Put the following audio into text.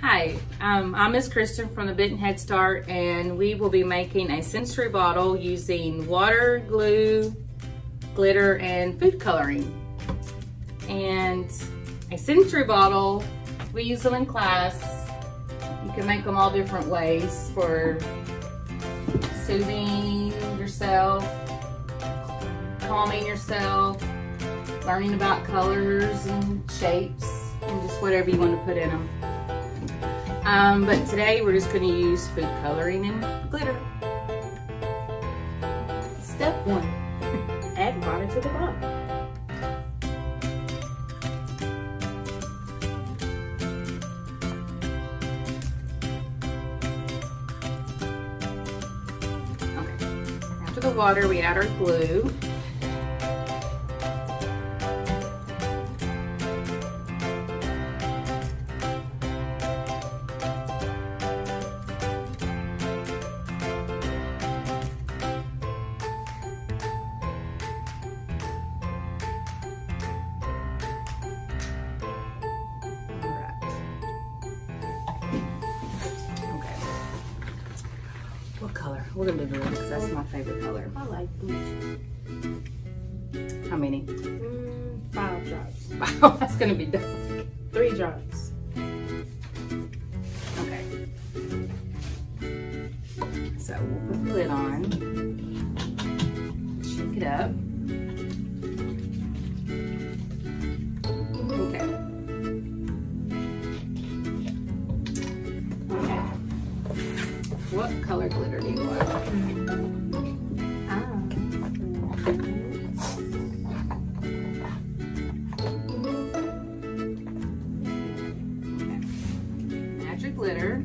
Hi, um, I'm Miss Kristen from the Benton Head Start and we will be making a sensory bottle using water, glue, glitter, and food coloring. And a sensory bottle, we use them in class. You can make them all different ways for soothing yourself, calming yourself, learning about colors and shapes, and just whatever you want to put in them. Um, but today we're just going to use food coloring and glitter. Step one, add water to the bottle. Okay. After the water, we add our glue. We're gonna do blue because that's my favorite color. I like bleach. How many? Mm, five drops. Wow, that's gonna be dark. Three drops. Okay. So we'll put the lid on. Shake it up. What color glitter do you want? Ah. Your glitter.